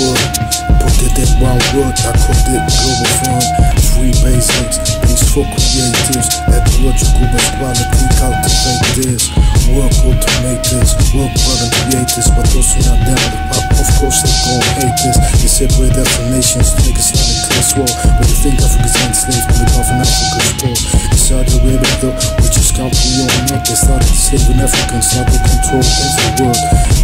world. Put it in one word, I called it global fun. Three basics, peaceful creatives, ecological equality, cultivate this. Work automate this, work brother this, but those who not down with pop, of course they gon' hate this. They separate after nations, niggas not a class war. But you think Africa's enslaved, but the government Africa's poor. In Saudi Arabia though, we just count the own milk. They started enslaving Africans, now they control every word.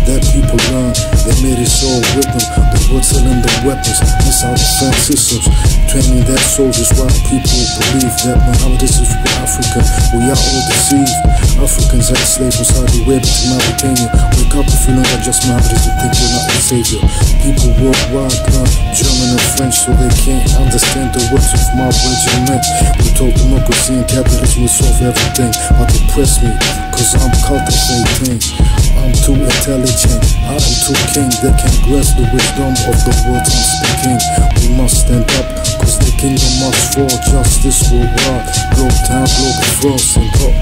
That people learn, they made it all with them. The words selling the weapons, missile defense systems. Training their soldiers while people believe that Muhammad is for Africa. We are all deceived. Africans are slaves from Saudi Arabia to Mauritania. Wake up if you know that just Muhammad is to think you're not a savior. People worldwide learn German and French so they can't understand the words of my regiment. We told democracy and capitalism will solve everything. But oppress me, cause I'm cultivating. I'm too intelligent, I am too king. They can grasp the wisdom of the words I'm speaking. We must stand up, cause the kingdom must fall. Justice will rise. Globe town, global frost and up.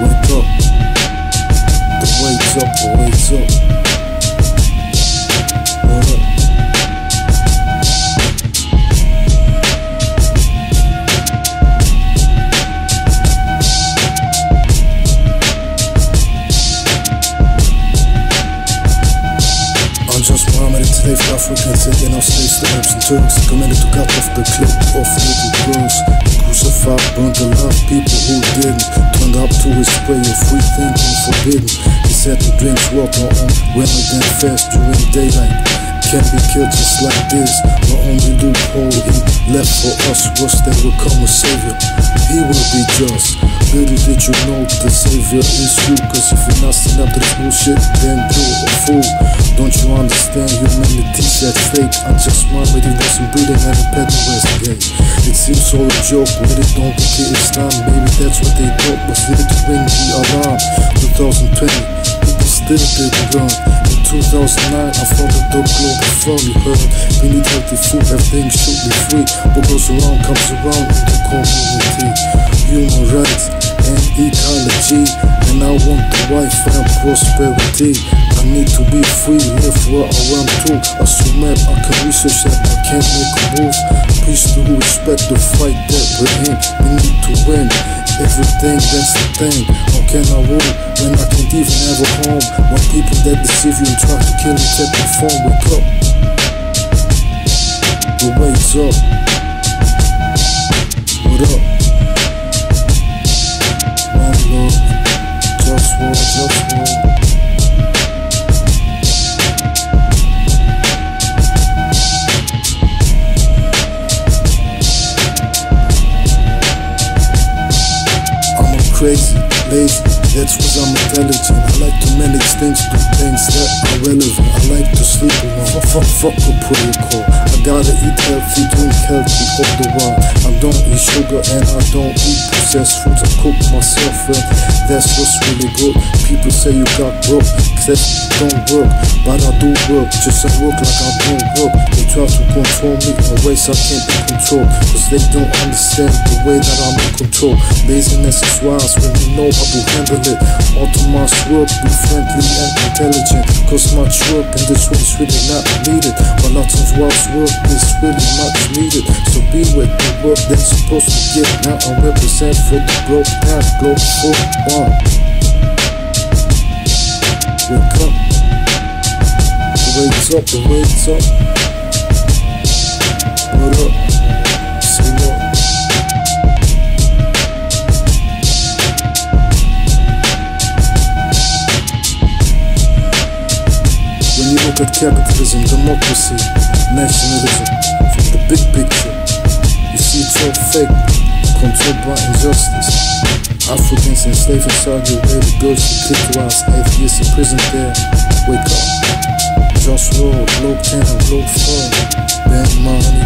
Wake up. The wait's up, the wait's up. Arabs and Turks Committed to cut off the clip of little girls Crucified, burned the love people who didn't Turned up to his of free thinking forbidden. He said he drinks water on women then fast during daylight. Can't be killed just like this. The only loophole he left for us was that will come a savior He will be just. Little did you know the savior is you? Cause if you're not standing up to this bullshit then you're a fool. Don't you understand? Humanity's at stake. I just Muhammad he wasn't breathing and a pet investigate It seems all a joke when it don't get Islam Maybe that's what they thought was it to ring the alarm 2020 people still didn't In 2009 I founded the global fund You we need healthy food everything should be free. What goes around comes around in the community Human rights and ecology And I want the wife and prosperity. I need to be free, live where I want to. I map, I can research that I can't make a move. Peace to respect the fight that we're in. We need to win Everything, that's the thing. How can I rule when I can't even have a home? When people that deceive you and try to kill you take the phone Wake up The wait's up What up? Just I'm crazy, lazy, that's cause I'm intelligent. I like to things, do things that are relevant. I like to sleep alone. Fuck, fuck, a protocol. I gotta eat healthy, drink healthy, all the while. I don't eat sugar and I don't eat processed foods. I cook myself and that's what's really good. People say you got broke, that don't work. But I do work, just I work like I don't work. They try to control me in ways I can't be controlled. Cause they don't understand the way that I'm in control. Laziness is wise when you know how to handle it. Automatic work, be friendly and intelligent. Cause much work in this is really not needed. But lots of wise work is really much needed. So be with the work that's supposed to get. Now I'm represent for the growth path, globe for one. Wake up. Wait's up, wait's up. What up? Capitalism, democracy, nationalism, from the big picture, you see it's all fake, controlled by injustice. Africans enslaved in Saudi Arabia, girls who clitoris, atheists prison, there. Wake up. Just roll, low town, low fun, bad money,